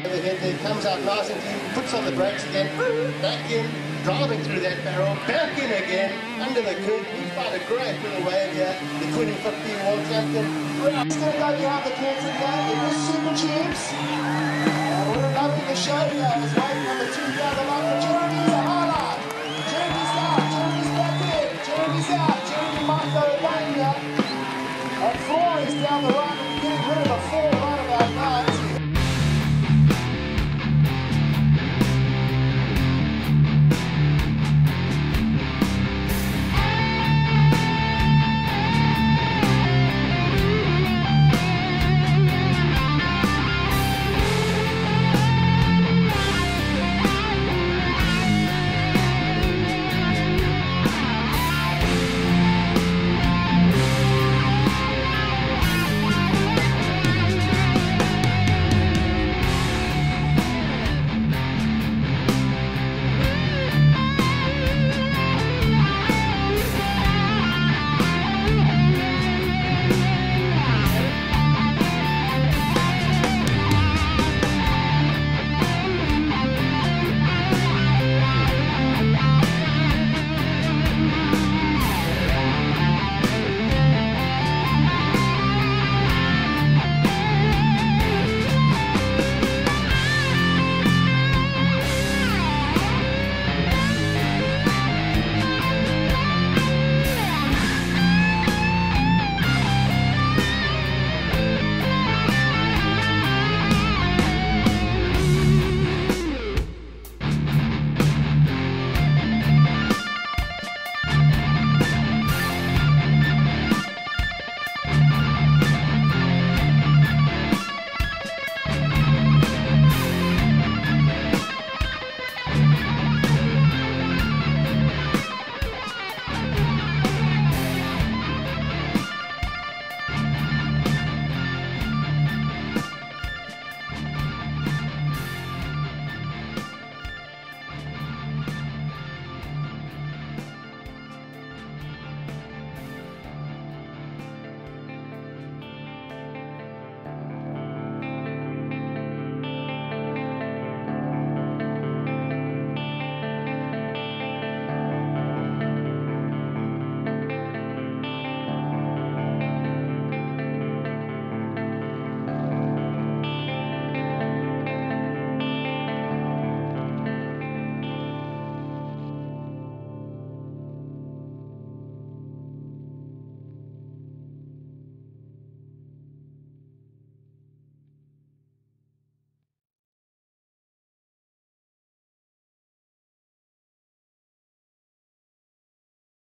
Overhead there, comes out nice and deep, puts on the brakes again, back in, driving through that barrel, back in again, under the curtain. We find a great little wave here, the 2015 world champion. He's going to go behind the curtain now in the Super Champs. Uh, we're loving the show here. I was waiting on the